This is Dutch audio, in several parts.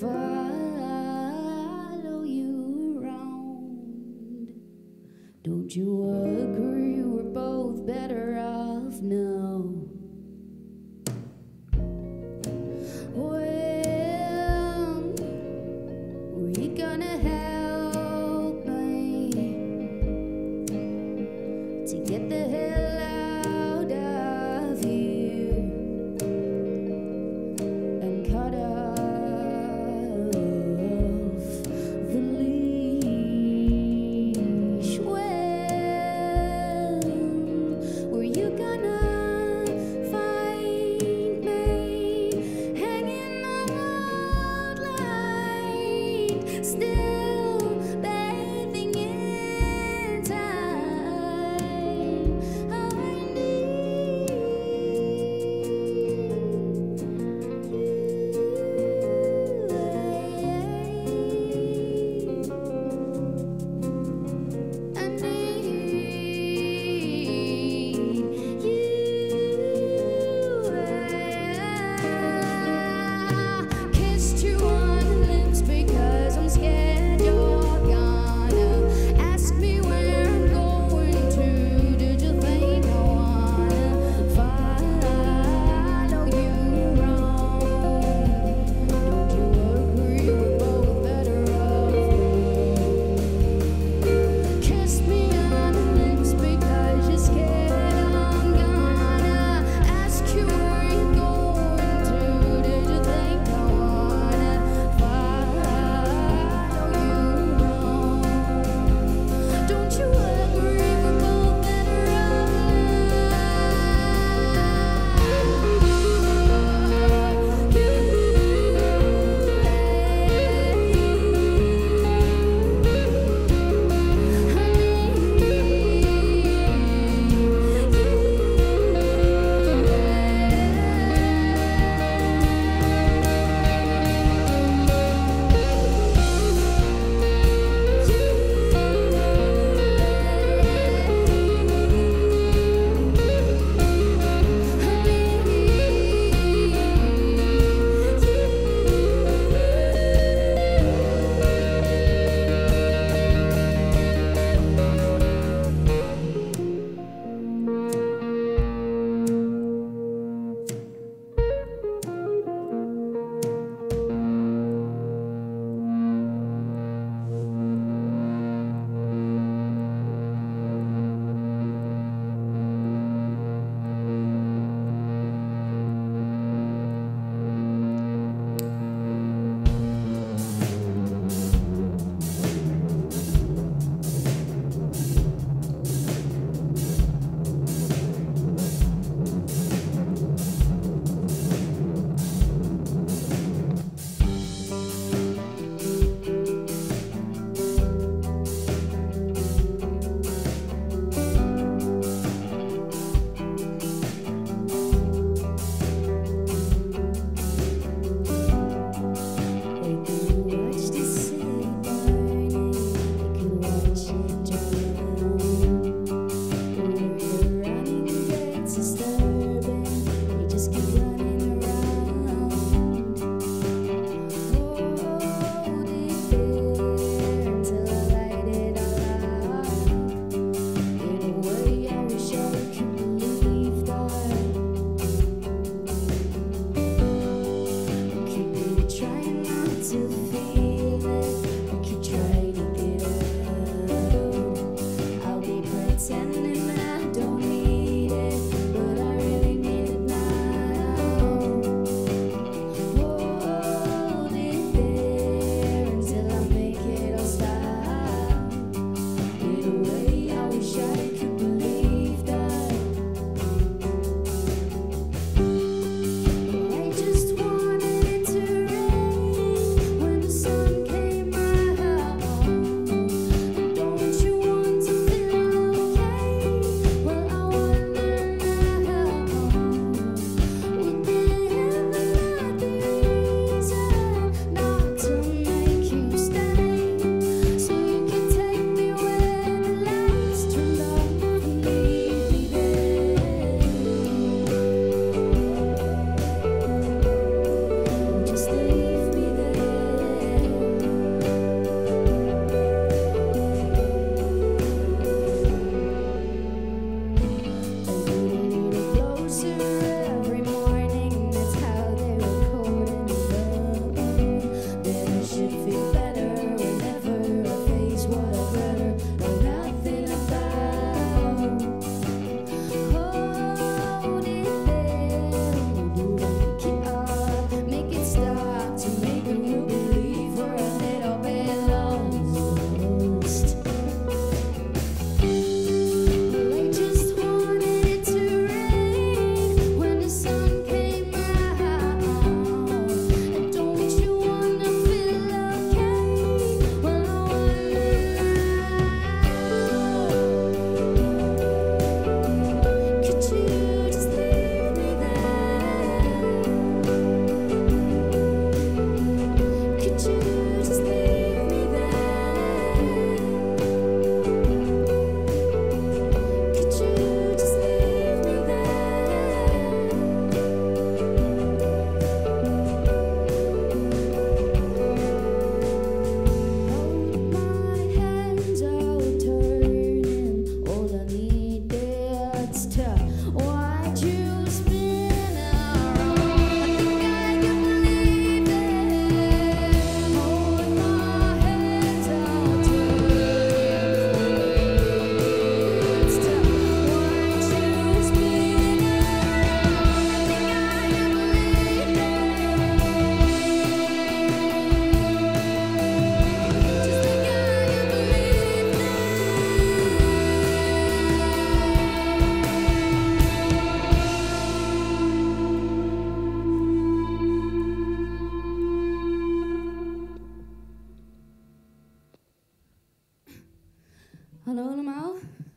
follow you around? Don't you agree we're both better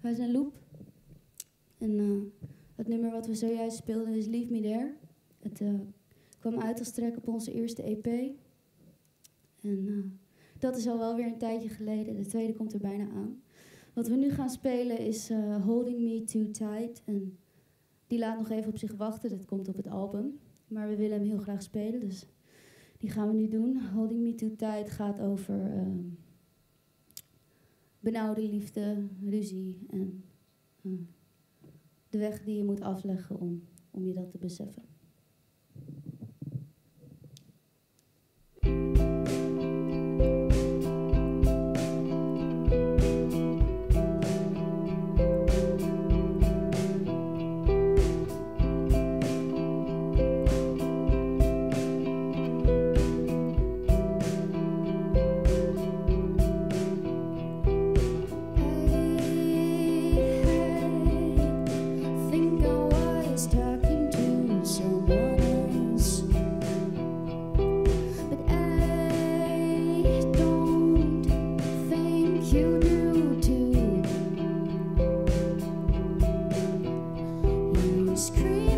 wij zijn Loop. En eh, het nummer wat we zojuist speelden is Leave Me There. Het eh, kwam uit als track op onze eerste EP. En eh, dat is al wel weer een tijdje geleden. De tweede komt er bijna aan. Wat we nu gaan spelen is Holding Me Too Tight. En die laat nog even op zich wachten. Dat komt op het album. Maar we willen hem heel graag spelen, dus die gaan we nu doen. Holding Me Too Tight gaat over ehm, benauwde liefde, ruzie en eh, de weg die je moet afleggen om, om je dat te beseffen. always creep.